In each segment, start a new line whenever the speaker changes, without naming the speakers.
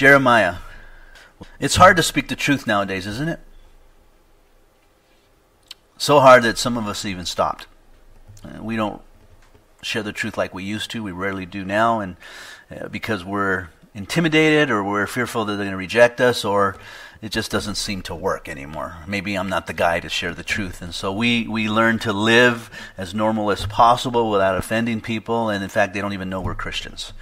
Jeremiah. It's hard to speak the truth nowadays, isn't it? So hard that some of us even stopped. Uh, we don't share the truth like we used to. We rarely do now, and uh, because we're intimidated or we're fearful that they're going to reject us or it just doesn't seem to work anymore. Maybe I'm not the guy to share the truth. And so we, we learn to live as normal as possible without offending people. And in fact, they don't even know we're Christians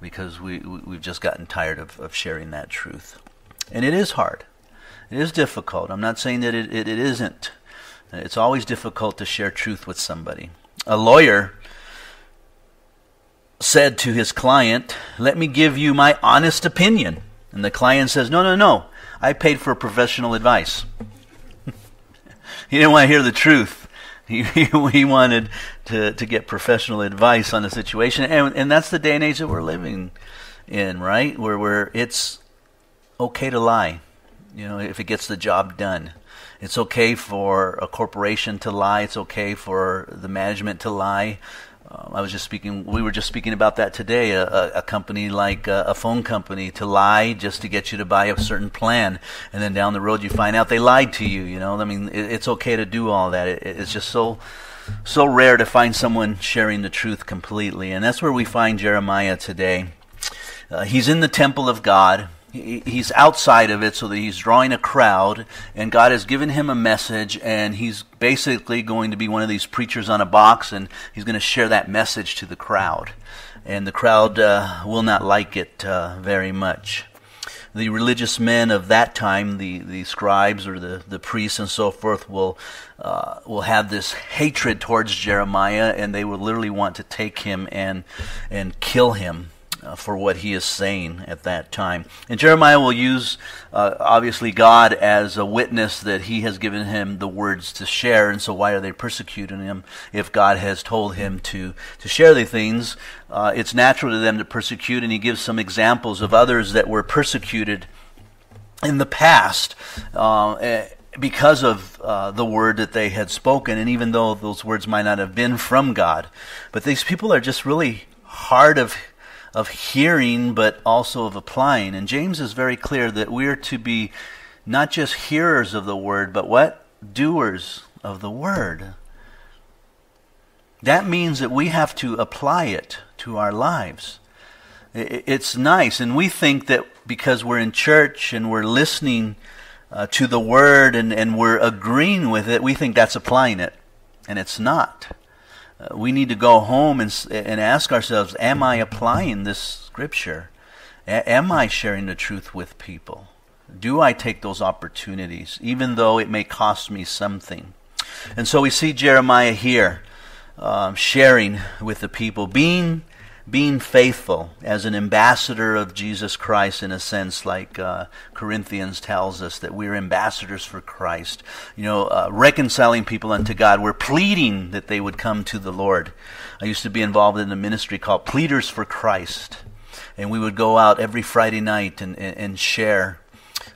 because we, we've just gotten tired of, of sharing that truth. And it is hard. It is difficult. I'm not saying that it, it, it isn't. It's always difficult to share truth with somebody. A lawyer said to his client, Let me give you my honest opinion. And the client says, No, no, no. I paid for professional advice. he didn't want to hear the truth. He, he wanted to, to get professional advice on the situation. And, and that's the day and age that we're living in, right? Where, where it's okay to lie, you know, if it gets the job done. It's okay for a corporation to lie. It's okay for the management to lie. Um, I was just speaking. We were just speaking about that today. A, a, a company like a, a, phone company to lie just to get you to buy a certain plan, and then down the road you find out they lied to you. You know, I mean, it, it's okay to do all that. It, it's just so so rare to find someone sharing the truth completely, and that's where we find Jeremiah today. Uh, he's in the temple of God. He's outside of it so that he's drawing a crowd. And god has given him a message and he's basically going to be one of these preachers on a box and he's going to share that message to the crowd. And the crowd uh, will not like it uh, very much the religious men of that time the, the scribes or the, the priests and so forth will uh, will have this hatred towards jeremiah and they will literally want to take him and and kill him uh, for what he is saying at that time. And Jeremiah will use, uh, obviously, God as a witness that he has given him the words to share. And so, why are they persecuting him if God has told him to, to share the things? Uh, it's natural to them to persecute, and he gives some examples of others that were persecuted in the past. Uh, eh, because of uh, the word that they had spoken, and even though those words might not have been from God, but these people are just really hard of of hearing, but also of applying. And James is very clear that we're to be not just hearers of the word, but what? Doers of the word. That means that we have to apply it to our lives. It's nice, and we think that because we're in church and we're listening uh, to the word and, and we're agreeing with it, we think that's applying it. And it's not. Uh, we need to go home and, and ask ourselves Am I applying this scripture? A- am I sharing the truth with people? Do I take those opportunities, even though it may cost me something? And so we see Jeremiah here um, sharing with the people, being being faithful as an ambassador of Jesus Christ, in a sense, like uh, Corinthians tells us that we're ambassadors for Christ. You know, uh, reconciling people unto God. We're pleading that they would come to the Lord. I used to be involved in a ministry called Pleaders for Christ. And we would go out every Friday night and, and, and share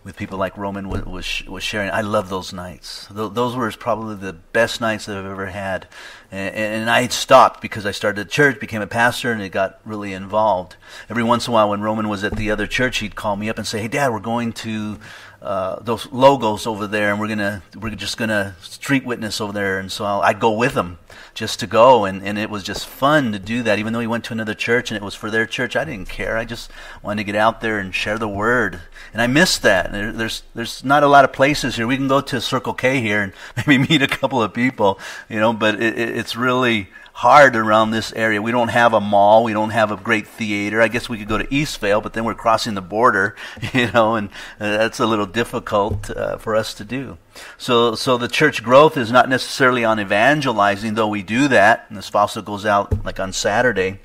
with people like Roman was, was, was sharing. I love those nights. Th- those were probably the best nights that I've ever had. And, and I stopped because I started a church, became a pastor, and it got really involved. Every once in a while, when Roman was at the other church, he'd call me up and say, "Hey, Dad, we're going to uh, those logos over there, and we're gonna we're just gonna street witness over there." And so i would go with him just to go, and, and it was just fun to do that. Even though he went to another church and it was for their church, I didn't care. I just wanted to get out there and share the word, and I missed that. There, there's there's not a lot of places here. We can go to Circle K here and maybe meet a couple of people, you know, but it, it, it's really hard around this area. We don't have a mall. We don't have a great theater. I guess we could go to Eastvale, but then we're crossing the border, you know, and uh, that's a little difficult uh, for us to do. So, so the church growth is not necessarily on evangelizing, though we do that. And this fossil goes out like on Saturday,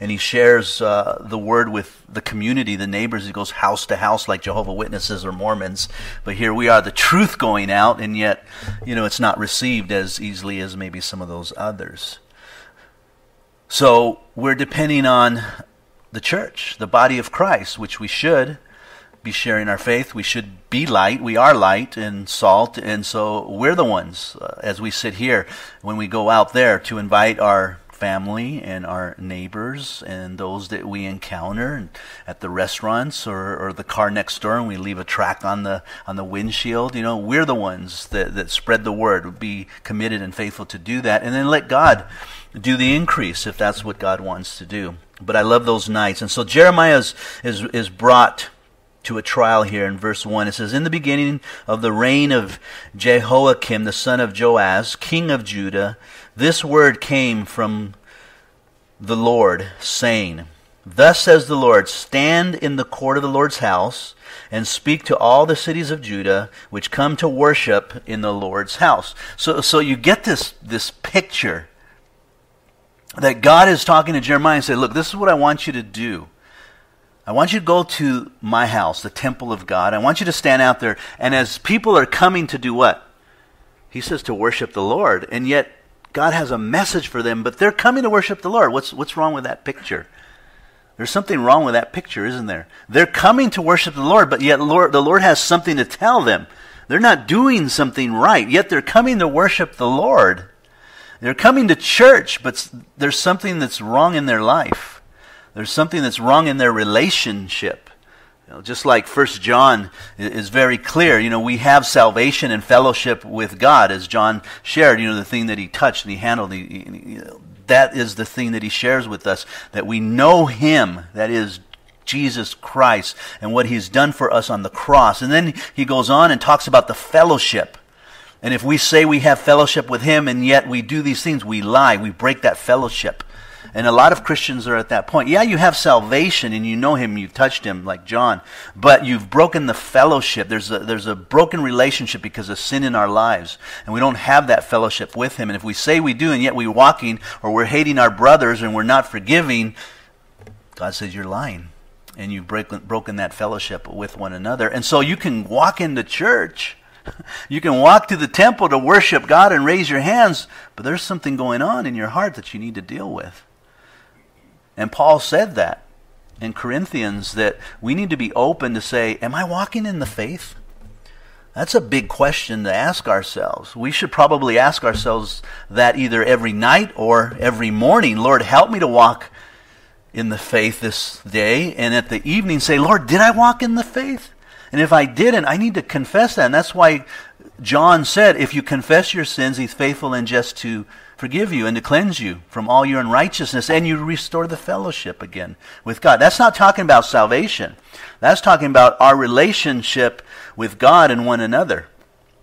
and he shares uh, the word with the community, the neighbors. He goes house to house like Jehovah Witnesses or Mormons. But here we are, the truth going out, and yet, you know, it's not received as easily as maybe some of those others. So we're depending on the church, the body of Christ, which we should be sharing our faith. We should be light. We are light and salt. And so we're the ones, uh, as we sit here, when we go out there to invite our family and our neighbors and those that we encounter at the restaurants or, or the car next door and we leave a track on the on the windshield. You know, we're the ones that, that spread the word. Be committed and faithful to do that and then let God do the increase if that's what God wants to do. But I love those nights. And so Jeremiah is, is, is brought to a trial here in verse 1. It says, In the beginning of the reign of Jehoiakim, the son of Josiah, king of Judah, this word came from the Lord, saying, Thus says the Lord, Stand in the court of the Lord's house, and speak to all the cities of Judah which come to worship in the Lord's house. So, so you get this, this picture that God is talking to Jeremiah and say, Look, this is what I want you to do. I want you to go to my house, the temple of God. I want you to stand out there. And as people are coming to do what? He says to worship the Lord. And yet, God has a message for them, but they're coming to worship the Lord. What's, what's wrong with that picture? There's something wrong with that picture, isn't there? They're coming to worship the Lord, but yet Lord, the Lord has something to tell them. They're not doing something right, yet they're coming to worship the Lord. They're coming to church, but there's something that's wrong in their life. There's something that's wrong in their relationship. Just like First John is very clear, you know, we have salvation and fellowship with God, as John shared. You know, the thing that he touched and he handled, he, he, that is the thing that he shares with us. That we know Him, that is Jesus Christ, and what He's done for us on the cross. And then he goes on and talks about the fellowship. And if we say we have fellowship with Him and yet we do these things, we lie. We break that fellowship. And a lot of Christians are at that point. Yeah, you have salvation and you know Him, you've touched Him like John, but you've broken the fellowship. There's a, there's a broken relationship because of sin in our lives. And we don't have that fellowship with Him. And if we say we do and yet we're walking or we're hating our brothers and we're not forgiving, God says you're lying. And you've break, broken that fellowship with one another. And so you can walk into church you can walk to the temple to worship God and raise your hands, but there's something going on in your heart that you need to deal with. And Paul said that in Corinthians that we need to be open to say, Am I walking in the faith? That's a big question to ask ourselves. We should probably ask ourselves that either every night or every morning. Lord, help me to walk in the faith this day. And at the evening, say, Lord, did I walk in the faith? And if I didn't, I need to confess that. And that's why John said, if you confess your sins, he's faithful and just to forgive you and to cleanse you from all your unrighteousness, and you restore the fellowship again with God. That's not talking about salvation. That's talking about our relationship with God and one another.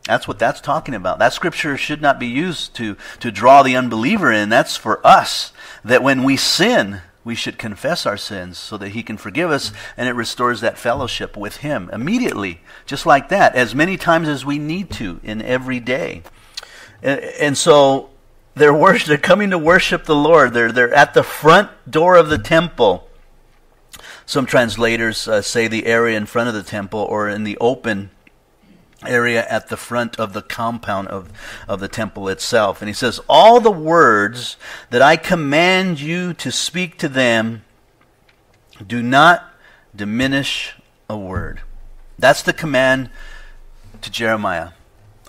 That's what that's talking about. That scripture should not be used to, to draw the unbeliever in. That's for us. That when we sin, we should confess our sins so that he can forgive us and it restores that fellowship with him immediately just like that as many times as we need to in every day and, and so they're, worship, they're coming to worship the lord they're, they're at the front door of the temple some translators uh, say the area in front of the temple or in the open area at the front of the compound of, of the temple itself. And he says, All the words that I command you to speak to them, do not diminish a word. That's the command to Jeremiah.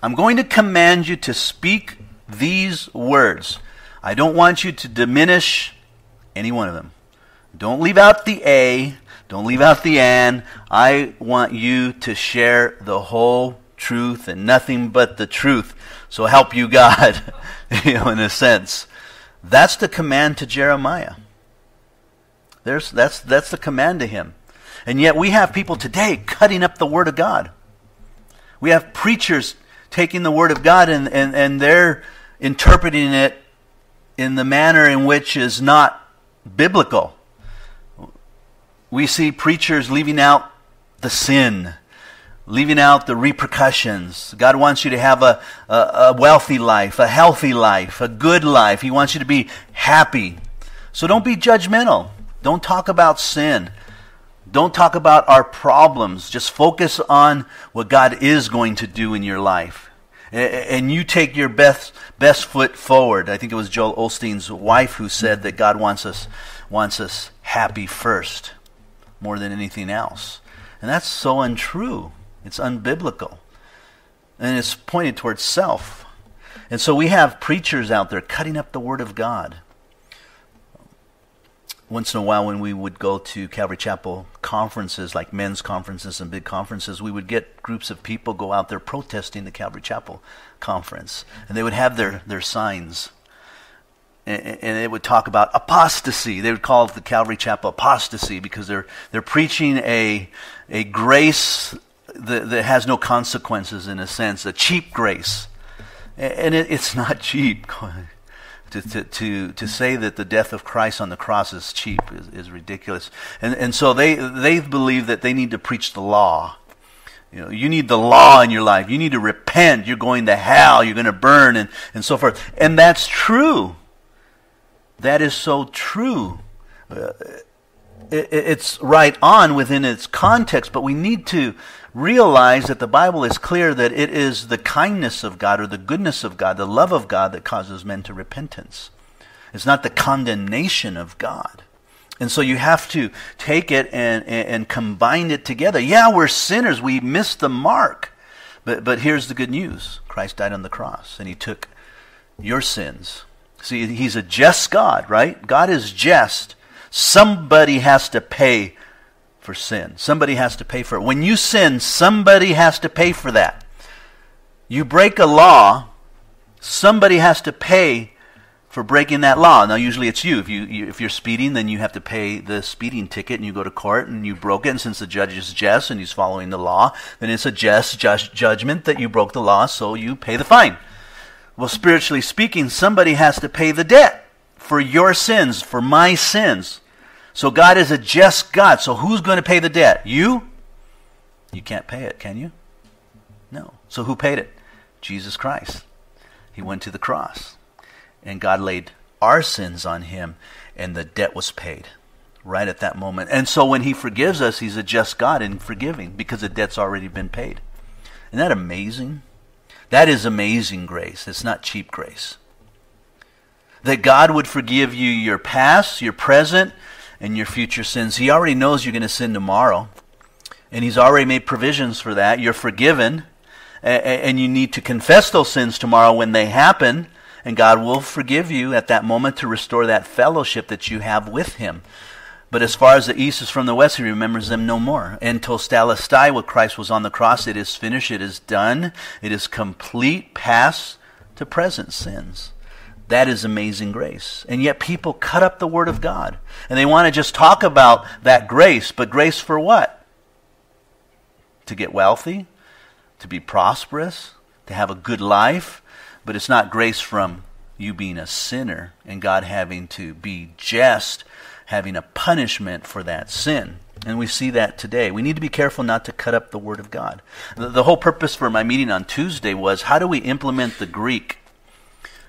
I'm going to command you to speak these words. I don't want you to diminish any one of them. Don't leave out the A. Don't leave out the and. I want you to share the whole truth and nothing but the truth. So help you God, you know, in a sense. That's the command to Jeremiah. There's, that's, that's the command to him. And yet we have people today cutting up the Word of God. We have preachers taking the Word of God and, and, and they're interpreting it in the manner in which is not biblical. We see preachers leaving out the sin leaving out the repercussions. God wants you to have a, a, a, wealthy life, a healthy life, a good life. He wants you to be happy. So don't be judgmental. Don't talk about sin. Don't talk about our problems. Just focus on what God is going to do in your life. And you take your best, best foot forward. I think it was Joel Osteen's wife who said that God wants us, wants us happy first more than anything else. And that's so untrue. It's unbiblical. And it's pointed towards self. And so we have preachers out there cutting up the Word of God. Once in a while when we would go to Calvary Chapel conferences, like men's conferences and big conferences, we would get groups of people go out there protesting the Calvary Chapel conference. And they would have their, their signs. And, it would talk about apostasy. They would call the Calvary Chapel apostasy because they're, they're preaching a, a grace that, that has no consequences in a sense, a cheap grace. And it, it's not cheap. To, to, to, to say that the death of Christ on the cross is cheap is, is ridiculous. And, and so they, they believe that they need to preach the law. You know, you need the law in your life. You need to repent. You're going to hell. You're going to burn and, and so forth. And that's true. That is so true. Uh, it, it's right on within its context, but we need to realize that the Bible is clear that it is the kindness of God or the goodness of God, the love of God that causes men to repentance. It's not the condemnation of God. And so you have to take it and, and, and combine it together. Yeah, we're sinners. We missed the mark. But, but here's the good news Christ died on the cross, and he took your sins. See, he's a just God, right? God is just. Somebody has to pay for sin. Somebody has to pay for it. When you sin, somebody has to pay for that. You break a law, somebody has to pay for breaking that law. Now, usually it's you. If you, you, if you're speeding, then you have to pay the speeding ticket, and you go to court, and you broke it. And since the judge is just and he's following the law, then it's a just ju- judgment that you broke the law, so you pay the fine. Well, spiritually speaking, somebody has to pay the debt for your sins, for my sins. So God is a just God. So who's going to pay the debt? You? You can't pay it, can you? No. So who paid it? Jesus Christ. He went to the cross. And God laid our sins on him, and the debt was paid right at that moment. And so when he forgives us, he's a just God in forgiving because the debt's already been paid. Isn't that amazing? That is amazing grace. It's not cheap grace. That God would forgive you your past, your present, and your future sins. He already knows you're going to sin tomorrow, and He's already made provisions for that. You're forgiven, and you need to confess those sins tomorrow when they happen, and God will forgive you at that moment to restore that fellowship that you have with Him. But as far as the east is from the west, he remembers them no more. And tetelestai, what Christ was on the cross, it is finished, it is done, it is complete, past to present sins. That is amazing grace. And yet people cut up the Word of God. And they want to just talk about that grace, but grace for what? To get wealthy? To be prosperous? To have a good life? But it's not grace from you being a sinner and God having to be just, having a punishment for that sin. And we see that today. We need to be careful not to cut up the Word of God. The, the whole purpose for my meeting on Tuesday was how do we implement the Greek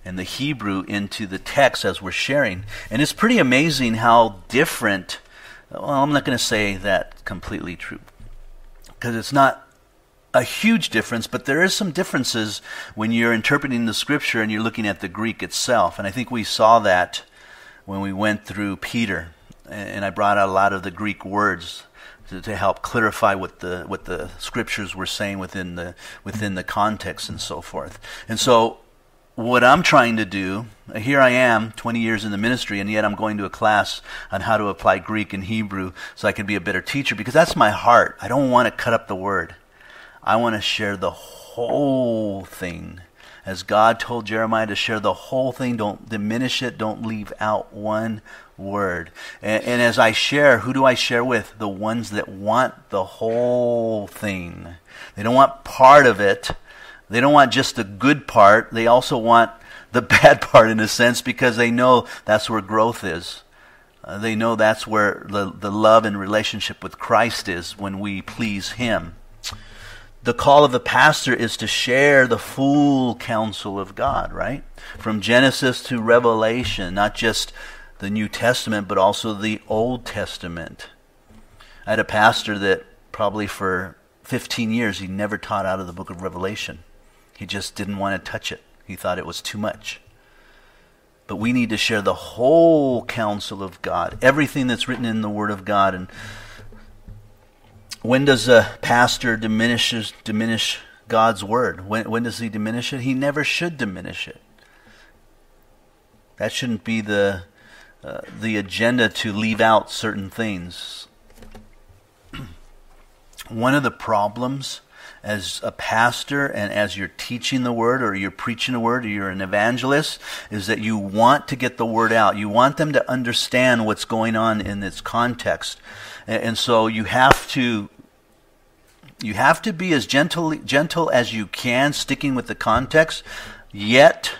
and the Hebrew into the text as we're sharing. And it's pretty amazing how different, well, I'm not going to say that completely true, because it's not a huge difference, but there is some differences when you're interpreting the scripture and you're looking at the Greek itself. And I think we saw that when we went through Peter, and I brought out a lot of the Greek words to, to, help clarify what the what the scriptures were saying within the within the context and so forth. And so what I'm trying to do, uh, here I am, 20 years in the ministry, and yet I'm going to a class on how to apply Greek and Hebrew so I can be a better teacher because that's my heart. I don't want to cut up the word. I want to share the whole thing. As God told Jeremiah to share the whole thing, don't diminish it, don't leave out one word. And, and as I share, who do I share with? The ones that want the whole thing. They don't want part of it they don't want just the good part, they also want the bad part in a sense because they know that's where growth is. Uh, they know that's where the, the love and relationship with Christ is when we please Him. The call of the pastor is to share the full counsel of God, right? From Genesis to Revelation, not just the New Testament, but also the Old Testament. I had a pastor that probably for 15 years he never taught out of the book of Revelation. He just didn't want to touch it. He thought it was too much. But we need to share the whole counsel of God, everything that's written in the Word of God. And when does a pastor diminishes, diminish God's Word? When, when does he diminish it? He never should diminish it. That shouldn't be the uh, the agenda to leave out certain things. One of the problems as a pastor and as you're teaching the word or you're preaching the word or you're an evangelist is that you want to get the word out. You want them to understand what's going on in its context. And, and so you have to you have to be as gentle gentle as you can sticking with the context, yet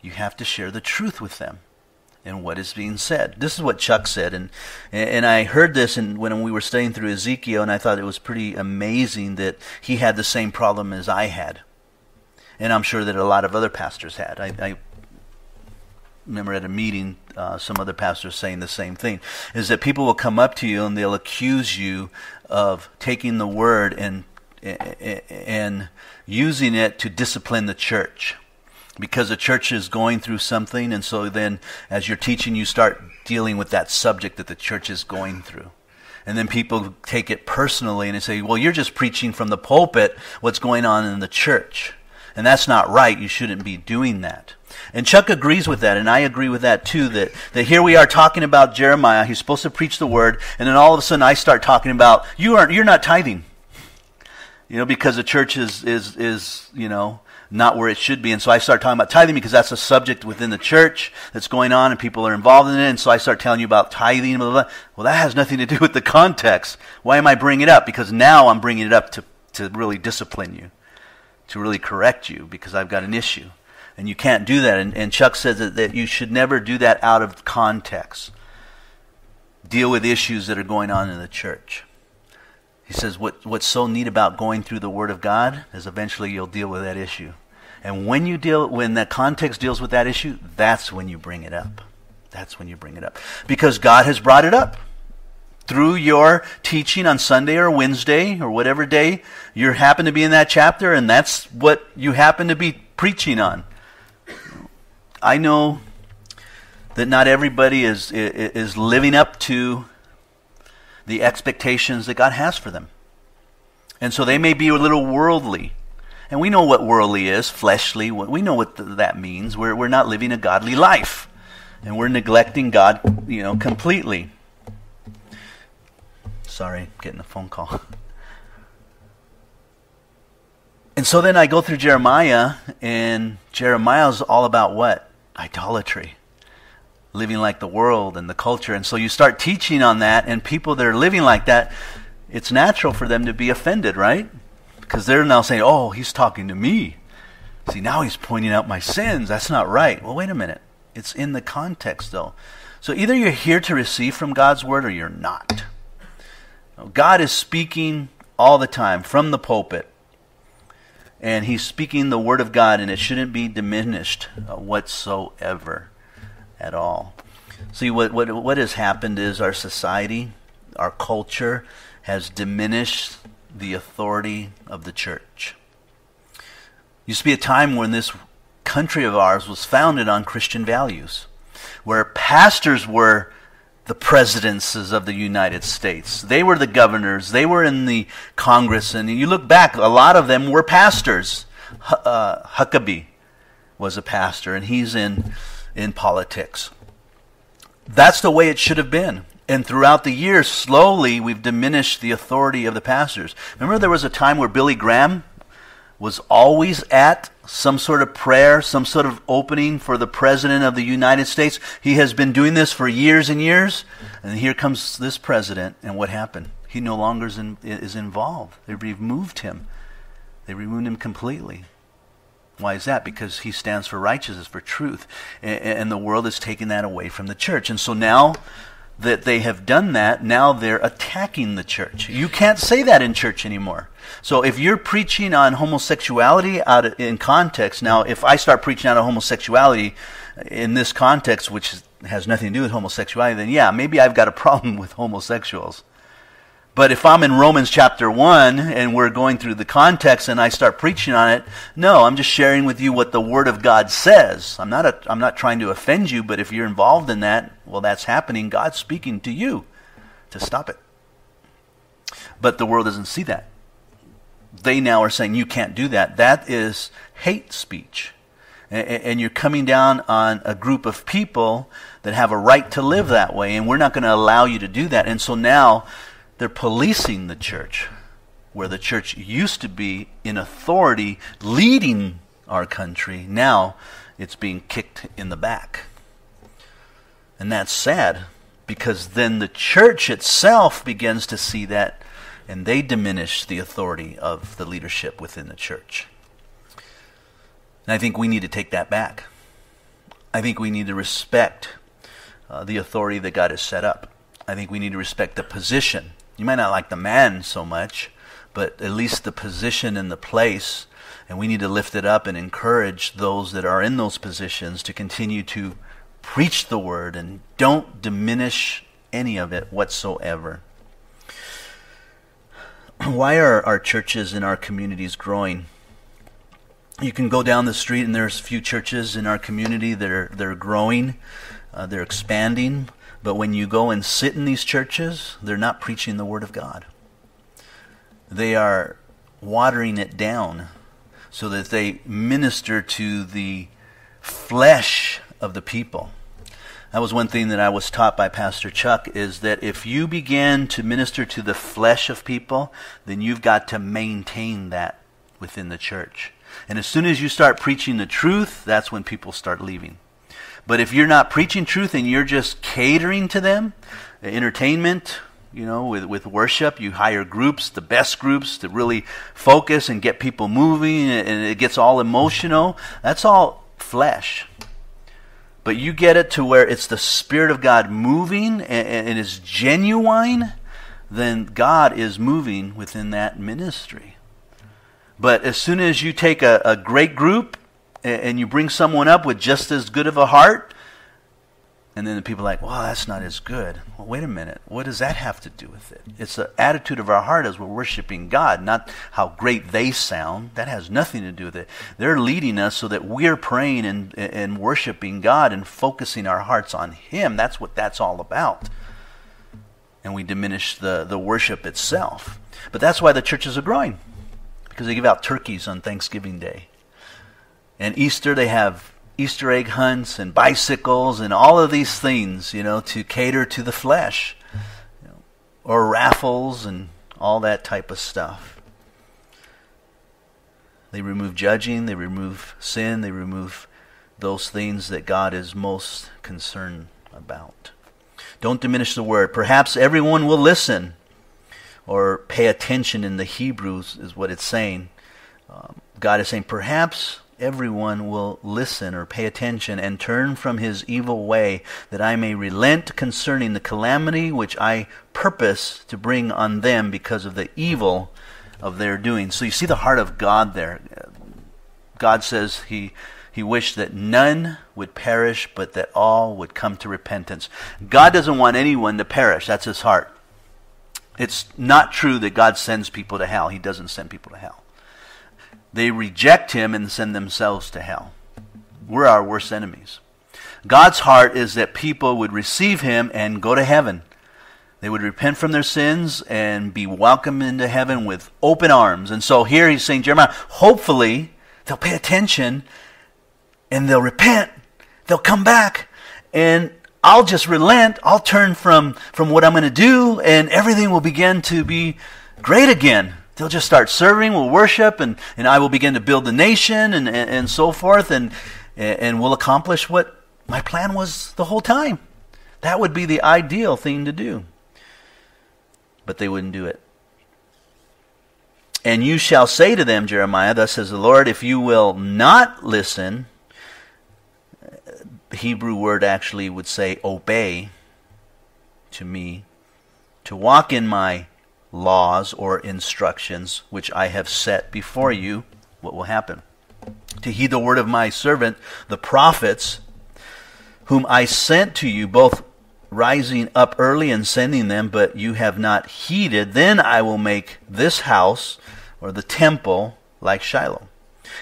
you have to share the truth with them and what is being said. This is what Chuck said, and and I heard this in, when we were studying through Ezekiel, and I thought it was pretty amazing that he had the same problem as I had, and I'm sure that a lot of other pastors had. I, I remember at a meeting uh, some other pastors saying the same thing: is that people will come up to you and they'll accuse you of taking the word and and using it to discipline the church because the church is going through something, and so then as you're teaching, you start dealing with that subject that the church is going through. And then people take it personally and they say, well, you're just preaching from the pulpit what's going on in the church. And that's not right. You shouldn't be doing that. And Chuck agrees with that, and I agree with that too, that, that here we are talking about Jeremiah. He's supposed to preach the word, and then all of a sudden I start talking about, you aren't, you're not tithing. You know, because the church is, is, is, you know, not where it should be. And so I start talking about tithing because that's a subject within the church that's going on and people are involved in it. And so I start telling you about tithing. Blah, blah, blah. Well, that has nothing to do with the context. Why am I bringing it up? Because now I'm bringing it up to, to really discipline you, to really correct you because I've got an issue. And you can't do that. And, and Chuck says that, that you should never do that out of context. Deal with issues that are going on in the church. He says what, what's so neat about going through the Word of God is eventually you'll deal with that issue. And when you deal, when that context deals with that issue, that's when you bring it up. That's when you bring it up. Because God has brought it up. Through your teaching on Sunday or Wednesday or whatever day you happen to be in that chapter, and that's what you happen to be preaching on. I know that not everybody is, is living up to the expectations that God has for them. And so they may be a little worldly. And we know what worldly is, fleshly. We know what that means. We're, we're not living a godly life. And we're neglecting God, you know, completely. Sorry, getting a phone call. And so then I go through Jeremiah, and Jeremiah's all about what? Idolatry living like the world and the culture. And so you start teaching on that, and people that are living like that, it's natural for them to be offended, right? Because they're now saying, oh, he's talking to me. See, now he's pointing out my sins. That's not right. Well, wait a minute. It's in the context, though. So either you're here to receive from God's word or you're not. God is speaking all the time from the pulpit. And he's speaking the word of God, and it shouldn't be diminished whatsoever at all. See, what, what, what has happened is our society, our culture, has diminished the authority of the church. Used to be a time when this country of ours was founded on Christian values, where pastors were the presidents of the United States. They were the governors. They were in the Congress. And you look back, a lot of them were pastors. H- uh, Huckabee was a pastor, and he's in in politics. That's the way it should have been. And throughout the years, slowly, we've diminished the authority of the pastors. Remember, there was a time where Billy Graham was always at some sort of prayer, some sort of opening for the President of the United States. He has been doing this for years and years. And here comes this president, and what happened? He no longer is, in, is involved. They removed him, they removed him completely. Why is that? Because he stands for righteousness, for truth. And the world is taking that away from the church. And so now that they have done that, now they're attacking the church. You can't say that in church anymore. So if you're preaching on homosexuality out of, in context, now if I start preaching out of homosexuality in this context, which has nothing to do with homosexuality, then yeah, maybe I've got a problem with homosexuals. But if I'm in Romans chapter 1 and we're going through the context and I start preaching on it, no, I'm just sharing with you what the Word of God says. I'm not, a, I'm not trying to offend you, but if you're involved in that, well, that's happening. God's speaking to you to stop it. But the world doesn't see that. They now are saying you can't do that. That is hate speech. and you're coming down on a group of people that have a right to live that way, and we're not going to allow you to do that. And so now they're policing the church, where the church used to be in authority leading our country. Now it's being kicked in the back. And that's sad because then the church itself begins to see that and they diminish the authority of the leadership within the church. And I think we need to take that back. I think we need to respect uh, the authority that God has set up. I think we need to respect the position. You might not like the man so much, but at least the position and the place. And we need to lift it up and encourage those that are in those positions to continue to preach the word and don't diminish any of it whatsoever. Why are our churches and our communities growing? you can go down the street and there's a few churches in our community that are they're growing, uh, they're expanding. But when you go and sit in these churches, they're not preaching the Word of God. They are watering it down so that they minister to the flesh of the people. That was one thing that I was taught by Pastor Chuck is that if you begin to minister to the flesh of people, then you've got to maintain that within the church. And as soon as you start preaching the truth, that's when people start leaving. But if you're not preaching truth and you're just catering to them, entertainment, you know, with, with worship, you hire groups, the best groups, to really focus and get people moving, and it gets all emotional. That's all flesh. But you get it to where it's the Spirit of God moving and, and is genuine, then God is moving within that ministry. But as soon as you take a, a great group and, you bring someone up with just as good of a heart, and then the people are like, well, that's not as good. Well, wait a minute. What does that have to do with it? It's the attitude of our heart as we're worshiping God, not how great they sound. That has nothing to do with it. They're leading us so that we're praying and, and worshiping God and focusing our hearts on Him. That's what that's all about. And we diminish the, the worship itself. But that's why the churches are growing because they give out turkeys on Thanksgiving Day. And Easter, they have Easter egg hunts and bicycles and all of these things, you know, to cater to the flesh, you know, or raffles and all that type of stuff. They remove judging, they remove sin, they remove those things that God is most concerned about. Don't diminish the word. Perhaps everyone will listen or pay attention in the Hebrews, is what it's saying. Um, God is saying, perhaps everyone will listen or pay attention and turn from his evil way, that I may relent concerning the calamity which I purpose to bring on them because of the evil of their doing. So you see the heart of God there. God says he he wished that none would perish, but that all would come to repentance. God doesn't want anyone to perish. That's his heart. It's not true that God sends people to hell. He doesn't send people to hell. They reject Him and send themselves to hell. We're our worst enemies. God's heart is that people would receive Him and go to heaven. They would repent from their sins and be welcomed into heaven with open arms. And so here he's saying, Jeremiah, hopefully they'll pay attention and they'll repent. They'll come back and I'll just relent. I'll turn from, from what I'm going to do, and everything will begin to be great again. They'll just start serving, we'll worship, and, and I will begin to build the nation and, and, and so forth, and, and we'll accomplish what my plan was the whole time. That would be the ideal thing to do. But they wouldn't do it. And you shall say to them, Jeremiah, thus says the Lord, if you will not listen the Hebrew word actually would say obey to me, to walk in my laws or instructions which I have set before you, what will happen? To heed the word of my servant, the prophets, whom I sent to you, both rising up early and sending them, but you have not heeded, then I will make this house or the temple like Shiloh,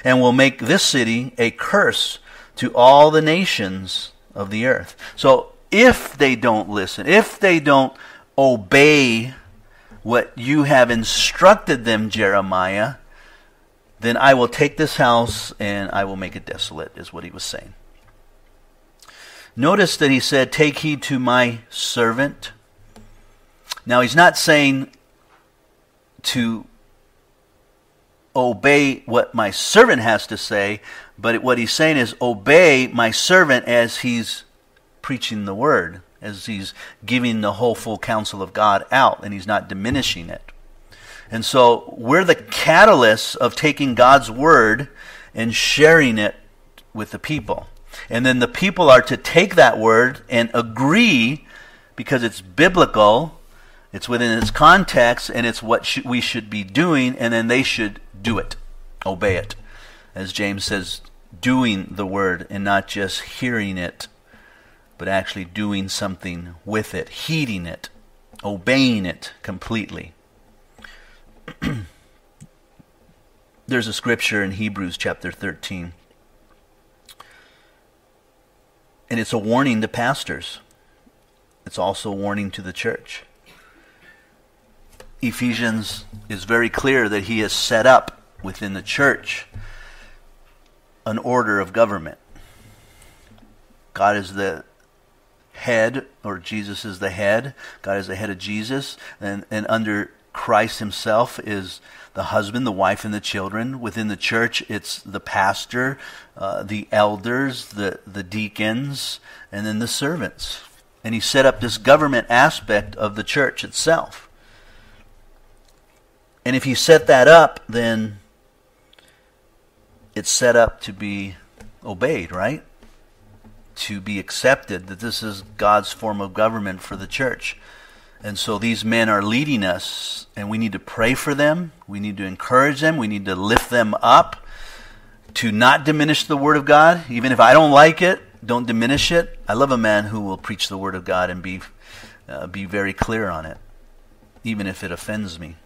and will make this city a curse to all the nations of the earth. So if they don't listen, if they don't obey what you have instructed them, Jeremiah, then I will take this house and I will make it desolate, is what he was saying. Notice that he said, Take heed to my servant. Now, he's not saying to obey what my servant has to say, but what he's saying is obey my servant as he's preaching the word, as he's giving the whole full counsel of God out, and he's not diminishing it. And so we're the catalysts of taking God's word and sharing it with the people. And then the people are to take that word and agree because it's biblical, it's within its context, and it's what sh- we should be doing, and then they should do it, obey it. As James says, doing the word and not just hearing it, but actually doing something with it, heeding it, obeying it completely. There's a scripture in Hebrews chapter 13. And it's a warning to pastors. It's also a warning to the church. Ephesians is very clear that he has set up within the church an order of government. God is the head, or Jesus is the head. God is the head of Jesus. And, and under Christ himself is the husband, the wife, and the children. Within the church, it's the pastor, uh, the elders, the, the deacons, and then the servants. And he set up this government aspect of the church itself. And if he set that up, then it's set up to be obeyed, right? To be accepted, that this is God's form of government for the church. And so these men are leading us, and we need to pray for them. We need to encourage them. We need to lift them up to not diminish the Word of God. Even if I don't like it, don't diminish it. I love a man who will preach the Word of God and be, uh, be very clear on it, even if it offends me.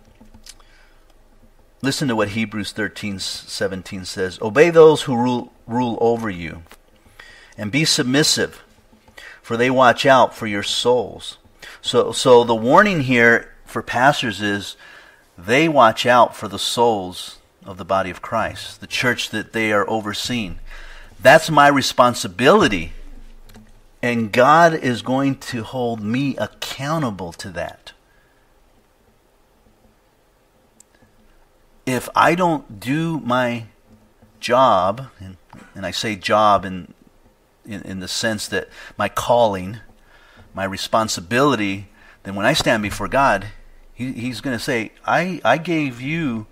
Listen to what Hebrews 13 17 says Obey those who rule, rule over you, and be submissive, for they watch out for your souls so, so the warning here for pastors is they watch out for the souls of the body of Christ, the church that they are overseeing. That's my responsibility. And God is going to hold me accountable to that. If I don't do my job, and, and I say job in, in, in the sense that my calling, my responsibility, then when I stand before God, he, He's going to say, I, I gave you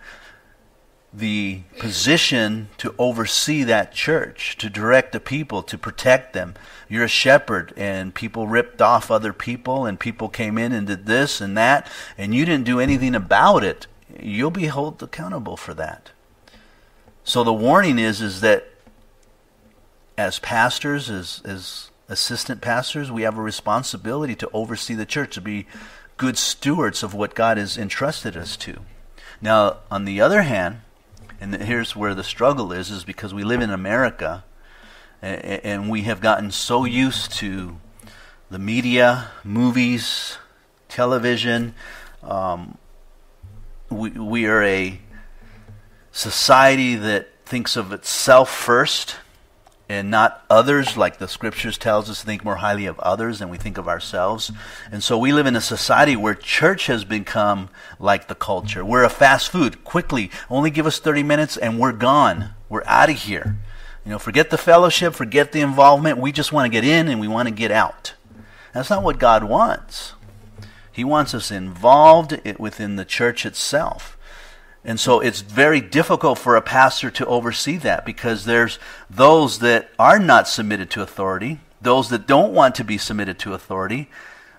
the position to oversee that church, to direct the people, to protect them. You're a shepherd, and people ripped off other people, and people came in and did this and that, and you didn't do anything about it. You'll be held accountable for that. So the warning is is that as pastors, as as assistant pastors, we have a responsibility to oversee the church, to be good stewards of what God has entrusted us to. Now, on the other hand, and here's where the struggle is, is because we live in America and we have gotten so used to the media, movies, television. Um, we, we are a society that thinks of itself first and not others, like the scriptures tells us to think more highly of others than we think of ourselves. And so we live in a society where church has become like the culture. We're a fast food. Quickly, only give us 30 minutes and we're gone. We're out of here. You know, forget the fellowship, forget the involvement. We just want to get in and we want to get out. That's not what God wants. He wants us involved within the church itself. And so it's very difficult for a pastor to oversee that because there's those that are not submitted to authority, those that don't want to be submitted to authority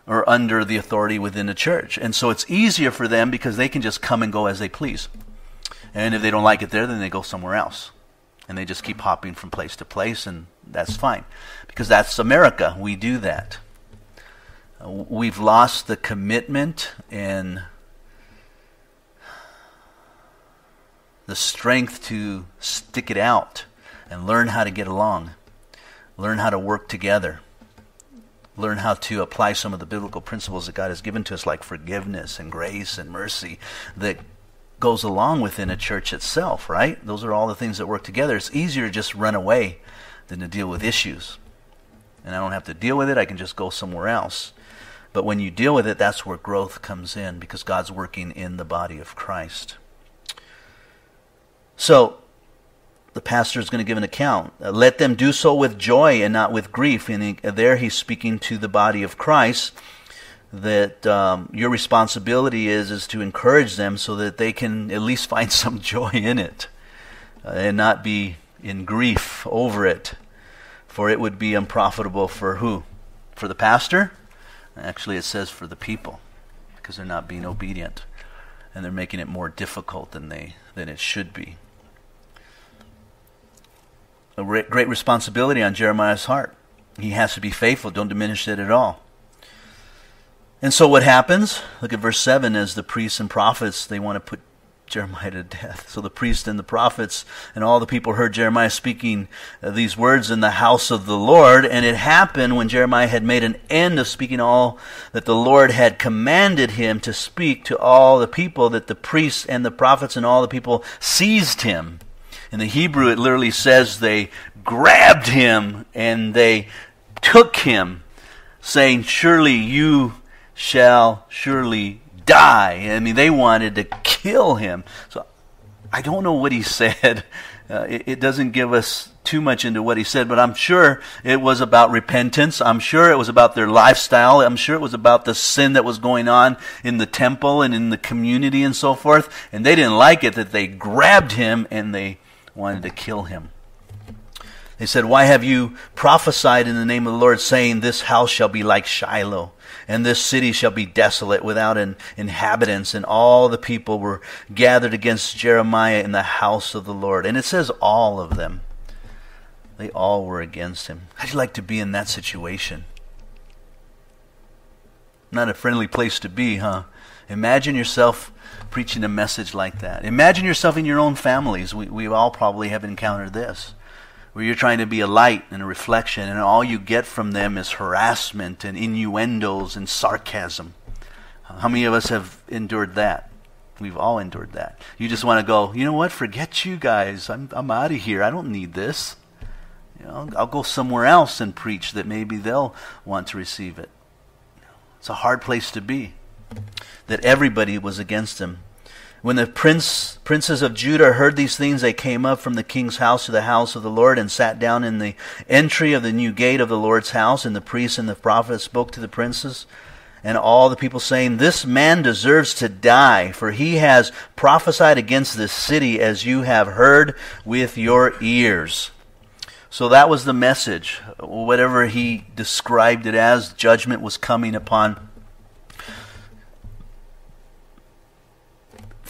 or under the authority within the church. And so it's easier for them because they can just come and go as they please. And if they don't like it there, then they go somewhere else. And they just keep hopping from place to place, and that's fine. Because that's America. We do that. Uh, we've lost the commitment and the strength to stick it out and learn how to get along, learn how to work together, learn how to apply some of the biblical principles that God has given to us, like forgiveness and grace and mercy, that goes along within a church itself, right? Those are all the things that work together. It's easier to just run away than to deal with issues. And I don't have to deal with it, I can just go somewhere else. But when you deal with it, that's where growth comes in because God's working in the body of Christ. So, the pastor is going to give an account. Uh, Let them do so with joy and not with grief. And there he's speaking to the body of Christ that um, your responsibility is is to encourage them so that they can at least find some joy in it uh, and not be in grief over it for it would be unprofitable for who for the pastor actually it says for the people because they're not being obedient and they're making it more difficult than they than it should be. A great responsibility on Jeremiah's heart. He has to be faithful don't diminish it at all. And so what happens? Look at verse 7 as the priests and prophets, they want to put Jeremiah to death. So the priests and the prophets and all the people heard Jeremiah speaking uh, these words in the house of the Lord. And it happened when Jeremiah had made an end of speaking all that the Lord had commanded him to speak to all the people that the priests and the prophets and all the people seized him. In the Hebrew, it literally says they grabbed him and they took him, saying, Surely you shall surely die. I mean, they wanted to kill him. So I don't know what he said. Uh, it, it, doesn't give us too much into what he said, but I'm sure it was about repentance. I'm sure it was about their lifestyle. I'm sure it was about the sin that was going on in the temple and in the community and so forth. And they didn't like it that they grabbed him and they wanted to kill him. They said, Why have you prophesied in the name of the Lord, saying, This house shall be like Shiloh? And this city shall be desolate without an inhabitants. And all the people were gathered against Jeremiah in the house of the Lord. And it says all of them. They all were against him. How'd you like to be in that situation? Not a friendly place to be, huh? Imagine yourself preaching a message like that. Imagine yourself in your own families. We, we all probably have encountered this where you're trying to be a light and a reflection, and all you get from them is harassment and innuendos and sarcasm. How many of us have endured that? We've all endured that. You just want to go, you know what? Forget you guys. I'm, I'm out of here. I don't need this. You know, I'll go somewhere else and preach that maybe they'll want to receive it. It's a hard place to be. That everybody was against him. When the prince, princes of Judah heard these things, they came up from the king's house to the house of the Lord and sat down in the entry of the new gate of the Lord's house. And the priests and the prophets spoke to the princes and all the people, saying, This man deserves to die, for he has prophesied against this city as you have heard with your ears. So that was the message. Whatever he described it as, judgment was coming upon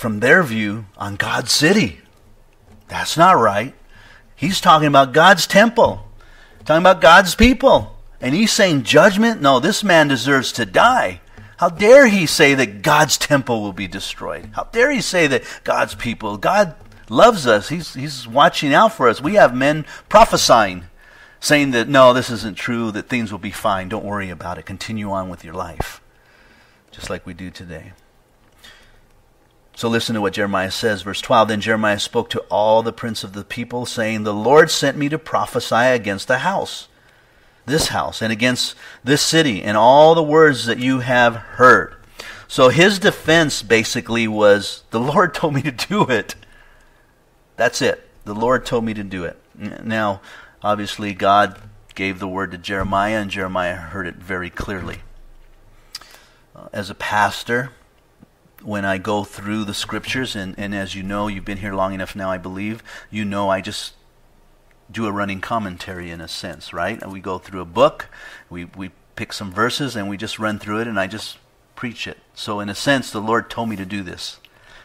from their view on God's city. That's not right. He's talking about God's temple, talking about God's people. And he's saying judgment? No, this man deserves to die. How dare he say that God's temple will be destroyed? How dare he say that God's people, God loves us. He's, he's watching out for us. We have men prophesying, saying that no, this isn't true, that things will be fine. Don't worry about it. Continue on with your life. Just like we do today. So listen to what Jeremiah says, verse 12. Then Jeremiah spoke to all the prince of the people, saying, The Lord sent me to prophesy against the house, this house, and against this city, and all the words that you have heard. So his defense basically was, The Lord told me to do it. That's it. The Lord told me to do it. Now, obviously, God gave the word to Jeremiah, and Jeremiah heard it very clearly. Uh, as a pastor, when I go through the scriptures, and, and as you know, you've been here long enough now, I believe, you know I just do a running commentary in a sense, right? We go through a book, we, we pick some verses, and we just run through it, and I just preach it. So, in a sense, the Lord told me to do this.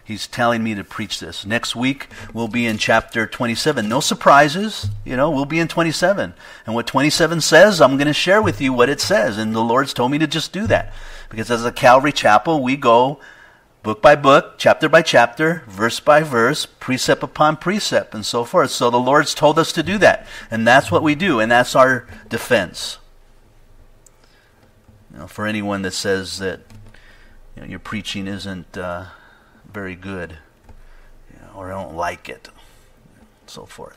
He's telling me to preach this. Next week, we'll be in chapter 27. No surprises. You know, we'll be in 27. And what 27 says, I'm going to share with you what it says. And the Lord's told me to just do that. Because as a Calvary Chapel, we go book by book, chapter by chapter, verse by verse, precept upon precept, and so forth. So the Lord's told us to do that. And that's what we do, and that's our defense. You know, for anyone that says that you know, your preaching isn't uh, very good, or I don't like it, and so forth.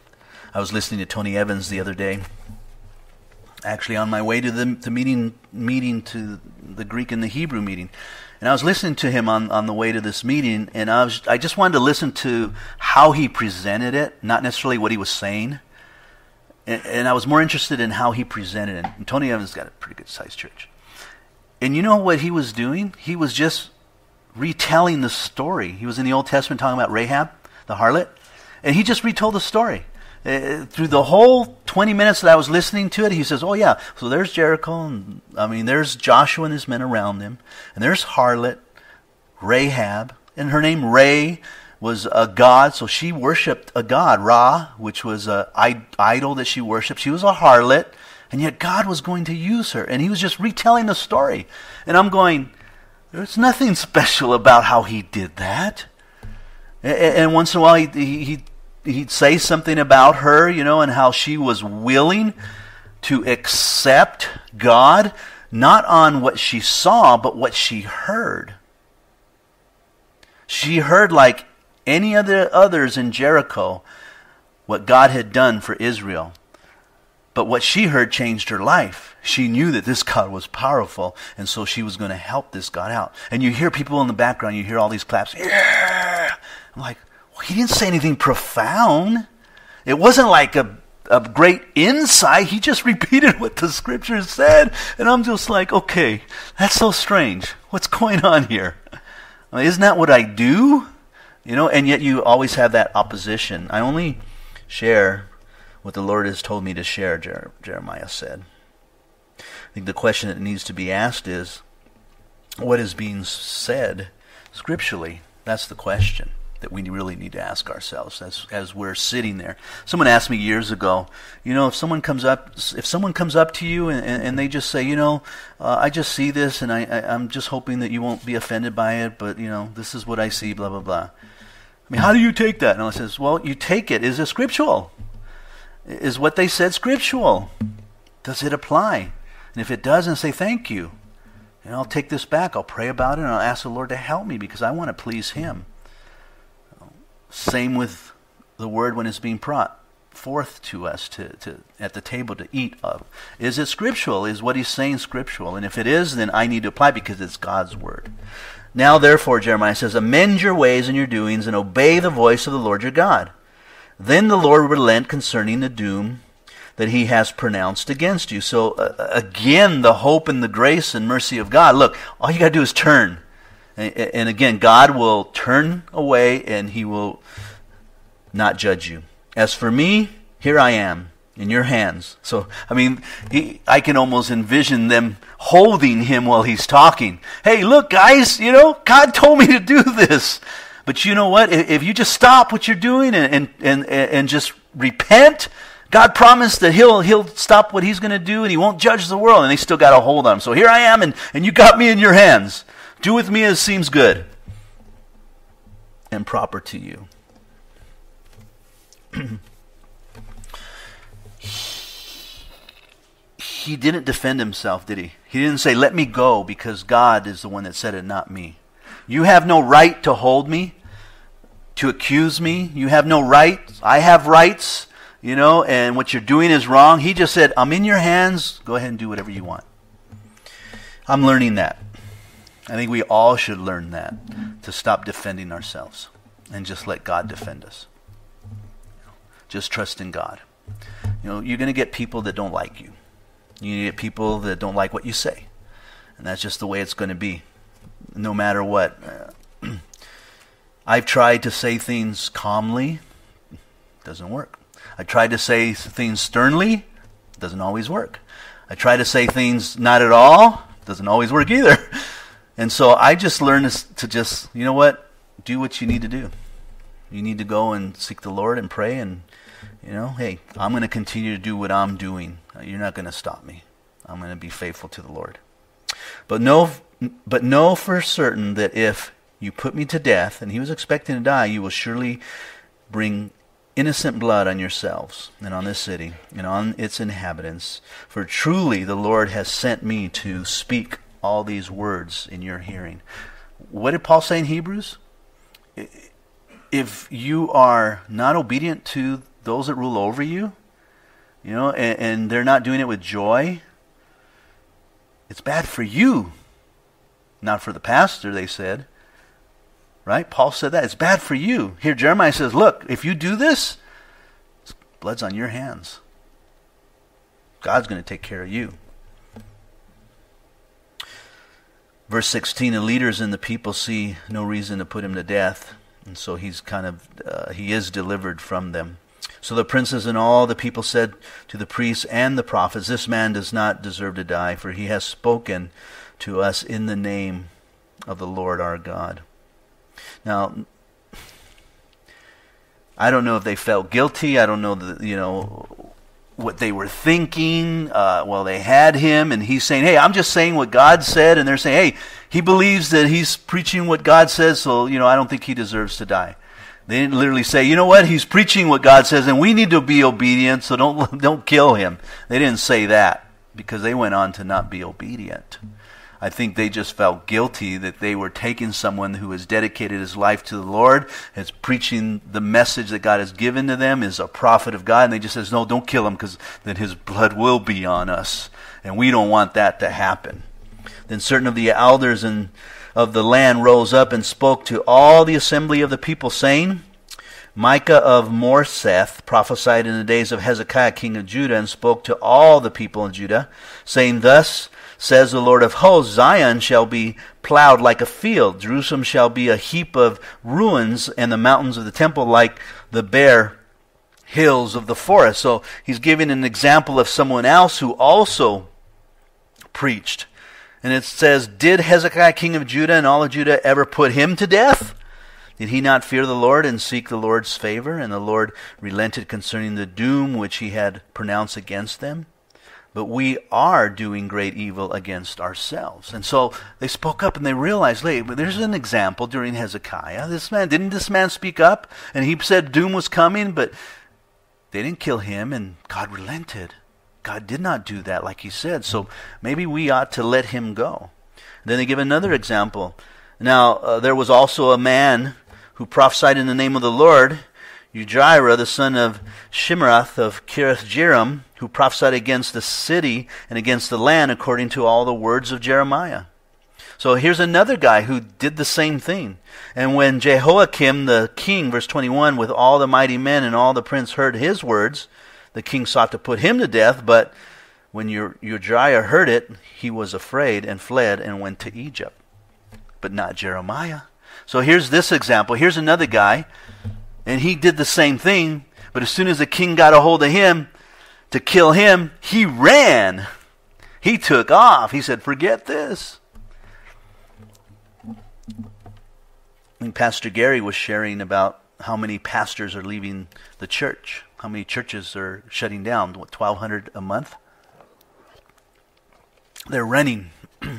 I was listening to Tony Evans the other day. Actually, on my way to the, the meeting, meeting to the Greek and the Hebrew meeting, and I was listening to him on, on the way to this meeting, and I was I just wanted to listen to how he presented it, not necessarily what he was saying. And, and I was more interested in how he presented it. And Tony Evans got a pretty good sized church. And you know what he was doing? He was just retelling the story. He was in the Old Testament talking about Rahab, the harlot, and he just retold the story. Uh, through the whole 20 minutes that I was listening to it, he says, Oh, yeah, so there's Jericho, and I mean, there's Joshua and his men around him, and there's harlot, Rahab, and her name Ray was a god, so she worshipped a god, Ra, which was an idol that she worshipped. She was a harlot, and yet God was going to use her, and he was just retelling the story. And I'm going, there's nothing special about how he did that. And, once in a while, he, he, he'd say something about her, you know, and how she was willing to accept God, not on what she saw, but what she heard. She heard, like any of the others in Jericho, what God had done for Israel. But what she heard changed her life. She knew that this God was powerful, and so she was going to help this God out. And you hear people in the background, you hear all these claps. Yeah! I'm like, he didn't say anything profound. It wasn't like a, a great insight. He just repeated what the scripture said. And I'm just like, okay, that's so strange. What's going on here? Isn't that what I do? You know, and yet you always have that opposition. I only share what the Lord has told me to share, Jer- Jeremiah said. I think the question that needs to be asked is what is being said scripturally? That's the question that we really need to ask ourselves as as we're sitting there. Someone asked me years ago, you know, if someone comes up, if someone comes up to you and, and, and they just say, you know, uh, I just see this and I, I I'm just hoping that you won't be offended by it, but you know, this is what I see, blah blah blah. I mean, how do you take that? And I says, well, you take it. Is it scriptural? Is what they said scriptural? Does it apply? And if it doesn't, say thank you. And I'll take this back. I'll pray about it and I'll ask the Lord to help me because I want to please Him. Same with the word when it's being brought forth to us to, to at the table to eat of. Is it scriptural? Is what he's saying scriptural? And if it is, then I need to apply because it's God's word. Now therefore, Jeremiah says, amend your ways and your doings and obey the voice of the Lord your God. Then the Lord will relent concerning the doom that he has pronounced against you. So uh, again, the hope and the grace and mercy of God. Look, all you got to do is turn. And again, God will turn away and he will not judge you. As for me, here I am in your hands. So, I mean, he, I can almost envision them holding him while he's talking. Hey, look, guys, you know, God told me to do this. But you know what? If you just stop what you're doing and, and, and, and just repent, God promised that he'll, he'll stop what he's going to do and he won't judge the world. And they still got a hold on him. So here I am, and, and you got me in your hands. Do with me as seems good and proper to you. he didn't defend himself, did he? He didn't say, Let me go because God is the one that said it, not me. You have no right to hold me, to accuse me. You have no right. I have rights, you know, and what you're doing is wrong. He just said, I'm in your hands. Go ahead and do whatever you want. I'm learning that. I think we all should learn that to stop defending ourselves and just let God defend us. Just trust in God. You know, you're going to get people that don't like you. You get people that don't like what you say. And that's just the way it's going to be, no matter what. I've tried to say things calmly, doesn't work. I tried to say things sternly, doesn't always work. I try to say things not at all, doesn't always work either. And so I just learned to just, you know what, do what you need to do. You need to go and seek the Lord and pray and, you know, hey, I'm going to continue to do what I'm doing. Uh, you're not going to stop me. I'm going to be faithful to the Lord. But know, but know for certain that if you put me to death, and he was expecting to die, you will surely bring innocent blood on yourselves and on this city and on its inhabitants. For truly the Lord has sent me to speak all these words in your hearing. What did Paul say in Hebrews? if you are not obedient to those that rule over you, you know, and, and they're not doing it with joy, it's bad for you. Not for the pastor, they said. Right? Paul said that. It's bad for you. Here, Jeremiah says, look, if you do this, blood's on your hands. God's going to take care of you. Verse 16 the leaders and the people see no reason to put him to death. And so he's kind of, uh, he is delivered from them. So the princes and all the people said to the priests and the prophets, This man does not deserve to die, for he has spoken to us in the name of the Lord our God. Now, I don't know if they felt guilty. I don't know, the, you know, what they were thinking. Uh, well, they had him, and he's saying, "Hey, I'm just saying what God said," and they're saying, "Hey, he believes that he's preaching what God says, so you know, I don't think he deserves to die." They didn't literally say, "You know what? He's preaching what God says, and we need to be obedient, so don't don't kill him." They didn't say that because they went on to not be obedient. I think they just felt guilty that they were taking someone who has dedicated his life to the Lord, is preaching the message that God has given to them, is a prophet of God, and they just says, "No, don't kill him, because then his blood will be on us, and we don't want that to happen." Then certain of the elders and of the land rose up and spoke to all the assembly of the people, saying, Micah of Moresheth prophesied in the days of Hezekiah king of Judah, and spoke to all the people in Judah, saying, Thus says the Lord of hosts, Zion shall be plowed like a field, Jerusalem shall be a heap of ruins, and the mountains of the temple like the bare hills of the forest. So he's giving an example of someone else who also preached. And it says, Did Hezekiah king of Judah and all of Judah ever put him to death? Did he not fear the Lord and seek the Lord's favor? And the Lord relented concerning the doom which he had pronounced against them? But we are doing great evil against ourselves. And so they spoke up and they realized, hey, there's an example during Hezekiah. This man, didn't this man speak up? And he said doom was coming, but they didn't kill him and God relented. God did not do that like he said. So maybe we ought to let him go. Then they give another example. Now, uh, there was also a man who prophesied in the name of the Lord, Urijah, the son of Shimrath of Jearim, who prophesied against the city and against the land according to all the words of Jeremiah. So here's another guy who did the same thing. And when Jehoiakim the king, verse 21, with all the mighty men and all the prince heard his words, the king sought to put him to death, but when Urijah heard it, he was afraid and fled and went to Egypt. But not Jeremiah. So here's this example. Here's another guy and he did the same thing, but as soon as the king got a hold of him to kill him, he ran. He took off. He said, Forget this. Think Pastor Gary was sharing about how many pastors are leaving the church, how many churches are shutting down, what, 1,200 a month? They're running.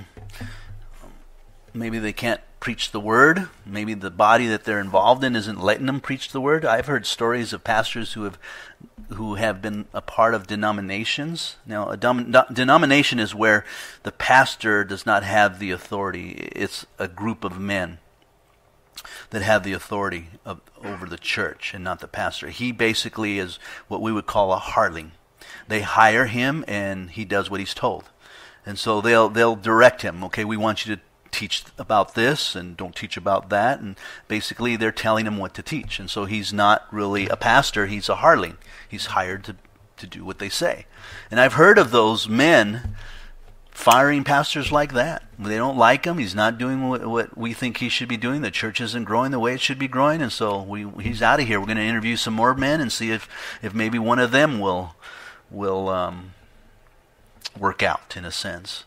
Maybe they can't preach the word. Maybe the body that they're involved in isn't letting them preach the word. I've heard stories of pastors who have who have been a part of denominations. Now, a dom- denomination is where the pastor does not have the authority. It's a group of men that have the authority of, over the church and not the pastor. He basically is what we would call a hireling. They hire him and he does what he's told. And so they'll they'll direct him. Okay, we want you to teach about this and don't teach about that. And basically, they're telling him what to teach. And so he's not really a pastor, he's a hireling. He's hired to, to do what they say. And I've heard of those men firing pastors like that. They don't like him. He's not doing what, what we think he should be doing. The church isn't growing the way it should be growing. And so we, he's out of here. We're going to interview some more men and see if, if maybe one of them will, will um, work out in a sense.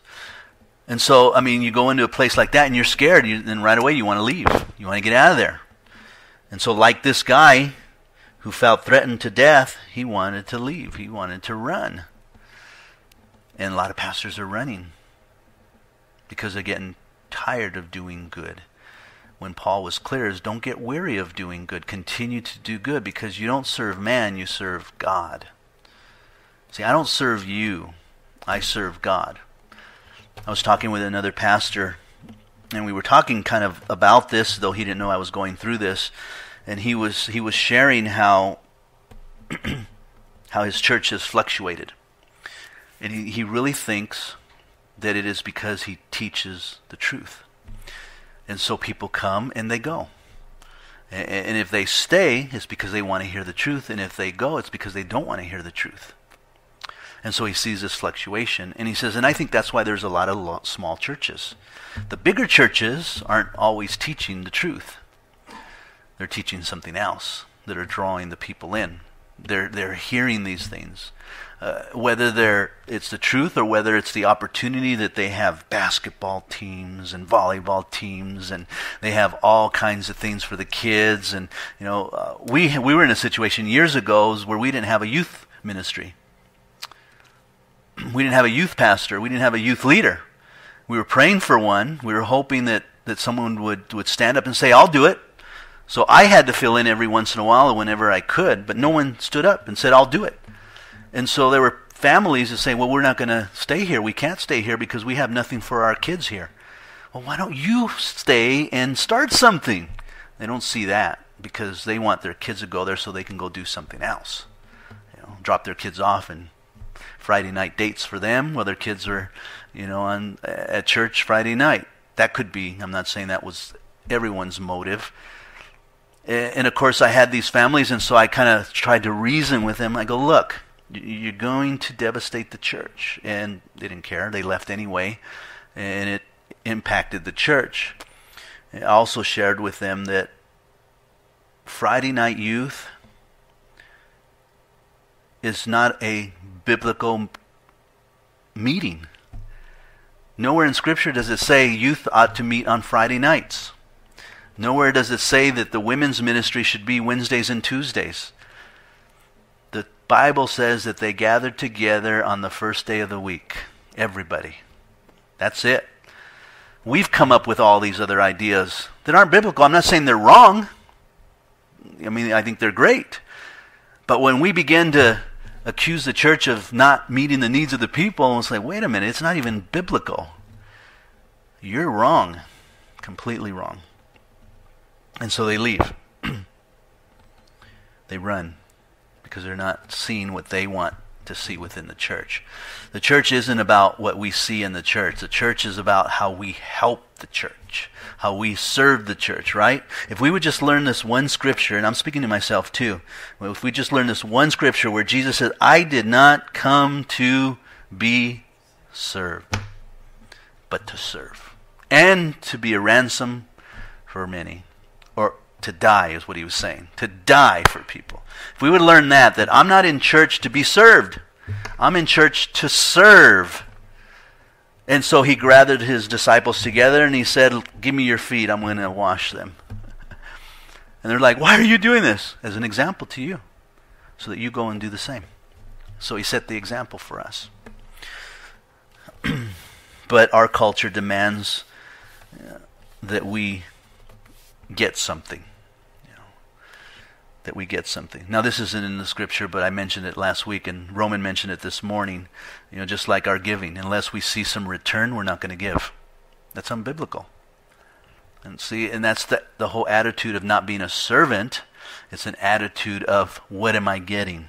And so, I mean, you go into a place like that and you're scared, you, and right away you want to leave. You want to get out of there. And so, like this guy who felt threatened to death, he wanted to leave. He wanted to run. And a lot of pastors are running because they're getting tired of doing good. When Paul was clear is don't get weary of doing good. Continue to do good because you don't serve man, you serve God. See, I don't serve you. I serve God. I was talking with another pastor, and we were talking kind of about this, though he didn't know I was going through this. and he was he was sharing how how his church has fluctuated, and he, he really thinks that it is because he teaches the truth, and so people come and they go. And if they stay, it's because they want to hear the truth. And if they go, it's because they don't want to hear the truth. And so he sees this fluctuation. And he says, and I think that's why there's a lot of small churches. The bigger churches aren't always teaching the truth, they're teaching something else that are drawing the people in. They're, they're hearing these things. Uh, whether they're, it's the truth or whether it's the opportunity that they have basketball teams and volleyball teams and they have all kinds of things for the kids. And, you know, uh, we, we were in a situation years ago where we didn't have a youth ministry. We didn't have a youth pastor. We didn't have a youth leader. We were praying for one. We were hoping that, that someone would, would stand up and say, I'll do it. So I had to fill in every once in a while whenever I could, but no one stood up and said, I'll do it. And so there were families that say, well, we're not going to stay here. We can't stay here because we have nothing for our kids here. Well, why don't you stay and start something? They don't see that because they want their kids to go there so they can go do something else. You know, drop their kids off and Friday night dates for them while their kids are, you know, on at church Friday night. That could be. I'm not saying that was everyone's motive, and of course, I had these families, and so I kind of tried to reason with them. I go, look, you're going to devastate the church. And they didn't care. They left anyway, and it impacted the church. I also shared with them that Friday night youth is not a biblical meeting. Nowhere in Scripture does it say youth ought to meet on Friday nights. Nowhere does it say that the women's ministry should be Wednesdays and Tuesdays. The Bible says that they gathered together on the first day of the week. Everybody. That's it. We've come up with all these other ideas that aren't biblical. I'm not saying they're wrong. I mean, I think they're great. But when we begin to accuse the church of not meeting the needs of the people, and say, wait a minute, it's not even biblical. You're wrong. Completely wrong. And so they leave. they run because they're not seeing what they want to see within the church. The church isn't about what we see in the church. The church is about how we help the church, how we serve the church, right? If we would just learn this one scripture, and I'm speaking to myself too, if we just learn this one scripture where Jesus says, I did not come to be served, but to serve, and to be a ransom for many to die is what he was saying to die for people. If we would learn that that i'm not in church to be served i'm in church to serve. And so he gathered his disciples together and he said give me your feet i'm going to wash them. And they're like why are you doing this? As an example to you so that you go and do the same. So he set the example for us. But our culture demands uh, that we get something. That we get something. Now, this isn't in the scripture, but I mentioned it last week, and Roman mentioned it this morning. You know, just like our giving, unless we see some return, we're not going to give. That's unbiblical. And see, and that's the, the whole attitude of not being a servant. It's an attitude of what am I getting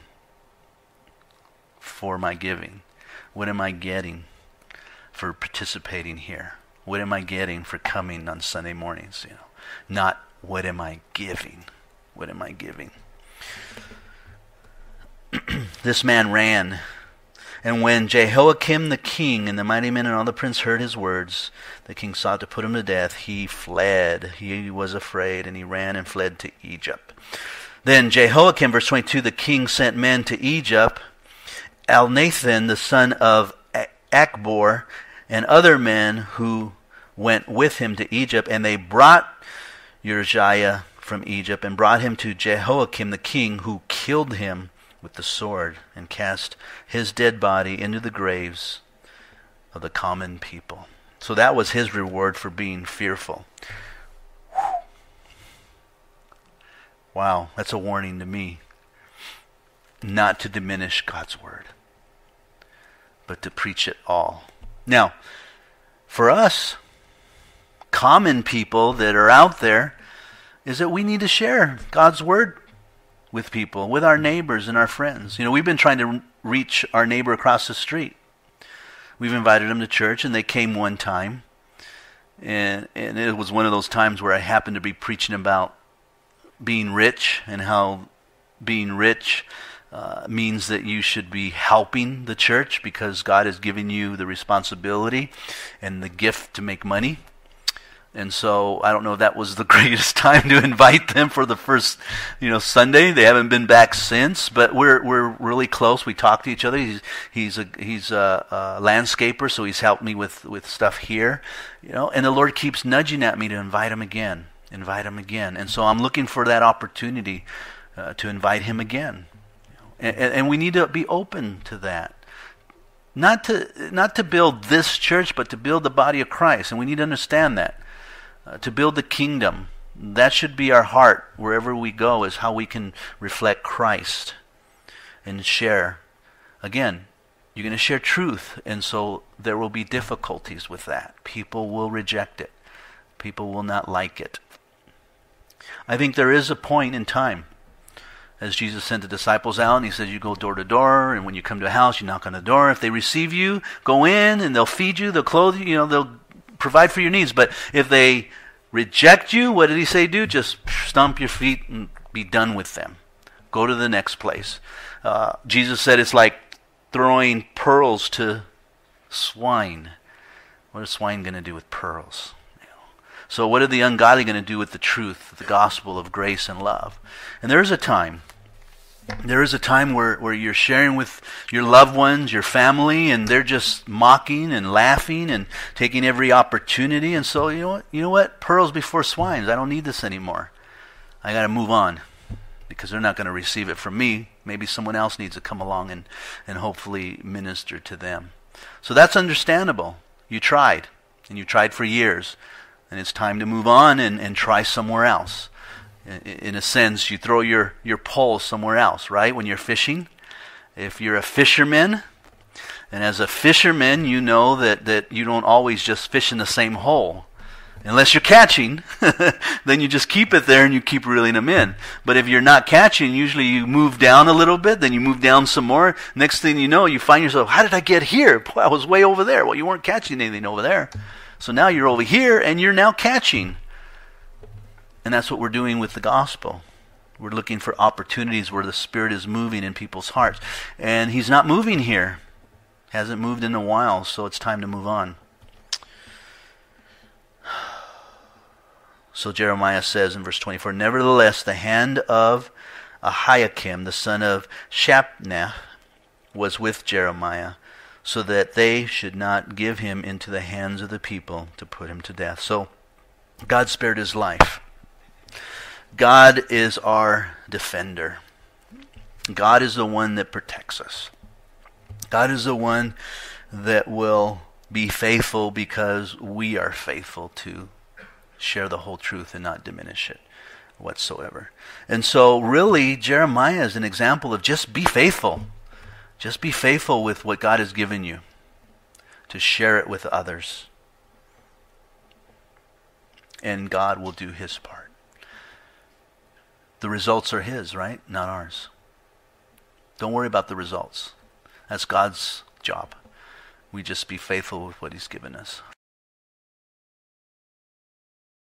for my giving? What am I getting for participating here? What am I getting for coming on Sunday mornings? You know, not what am I giving? What am I giving? this man ran. And when Jehoiakim the king and the mighty men and all the prince heard his words, the king sought to put him to death. He fled. He was afraid, and he ran and fled to Egypt. Then Jehoiakim, verse 22, the king sent men to Egypt. Elnathan, the son of Achbor, and other men who went with him to Egypt, and they brought Uzziah from Egypt and brought him to Jehoiakim the king, who killed him with the sword and cast his dead body into the graves of the common people. So that was his reward for being fearful. Wow, that's a warning to me. Not to diminish God's word, but to preach it all. Now, for us, common people that are out there, is that we need to share God's word with people, with our neighbors and our friends. You know, we've been trying to reach our neighbor across the street. We've invited them to church, and they came one time. And, and it was one of those times where I happened to be preaching about being rich and how being rich uh, means that you should be helping the church because God has given you the responsibility and the gift to make money. And so I don't know if that was the greatest time to invite them for the first, you know, Sunday. They haven't been back since, but we're we're really close. We talk to each other. He's he's a he's a, a landscaper, so he's helped me with with stuff here, you know. And the Lord keeps nudging at me to invite him again, invite him again. And so I'm looking for that opportunity uh, to invite him again, and, and we need to be open to that not to not to build this church, but to build the body of Christ, and we need to understand that uh, to build the kingdom. That should be our heart wherever we go, is how we can reflect Christ and share. Again, you're going to share truth, and so there will be difficulties with that. People will reject it, people will not like it. I think there is a point in time as Jesus sent the disciples out, and he says, You go door to door, and when you come to a house, you knock on the door. If they receive you, go in, and they'll feed you, they'll clothe you, you know, they'll provide for your needs. But if they reject you, what did he say do? Just stomp your feet and be done with them. Go to the next place. Uh, Jesus said it's like throwing pearls to swine. What is swine going to do with pearls? So, what are the ungodly going to do with the truth, the gospel of grace and love? And there is a time there is a time where, where you're sharing with your loved ones, your family, and they're just mocking and laughing and taking every opportunity. And so, you know what? You know what? Pearls before swines. I don't need this anymore. I got to move on because they're not going to receive it from me. Maybe someone else needs to come along and, and hopefully minister to them. So that's understandable. You tried, and you tried for years, and it's time to move on and, and try somewhere else in a sense, you throw your, your pole somewhere else, right? When you're fishing. If you're a fisherman, and as a fisherman, you know that, that you don't always just fish in the same hole. Unless you're catching, then you just keep it there and you keep reeling them in. But if you're not catching, usually you move down a little bit, then you move down some more. Next thing you know, you find yourself, how did I get here? Boy, I was way over there. Well, you weren't catching anything over there. So now you're over here and you're now catching. And that's what we're doing with the gospel. We're looking for opportunities where the Spirit is moving in people's hearts. And He's not moving here. Hasn't moved in a while, so it's time to move on. So Jeremiah says in verse 24 Nevertheless, the hand of Ahikam, the son of Shaphan, was with Jeremiah, so that they should not give him into the hands of the people to put him to death. So God spared his life. God is our defender. God is the one that protects us. God is the one that will be faithful because we are faithful to share the whole truth and not diminish it whatsoever. And so, really, Jeremiah is an example of just be faithful. Just be faithful with what God has given you to share it with others. And God will do his part. The results are His, right? Not ours. Don't worry about the results. That's God's job. We just be faithful with what He's given us.